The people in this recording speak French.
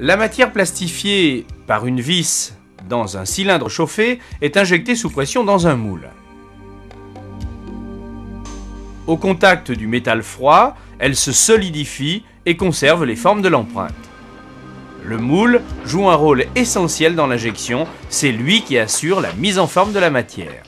La matière plastifiée par une vis dans un cylindre chauffé est injectée sous pression dans un moule. Au contact du métal froid, elle se solidifie et conserve les formes de l'empreinte. Le moule joue un rôle essentiel dans l'injection, c'est lui qui assure la mise en forme de la matière.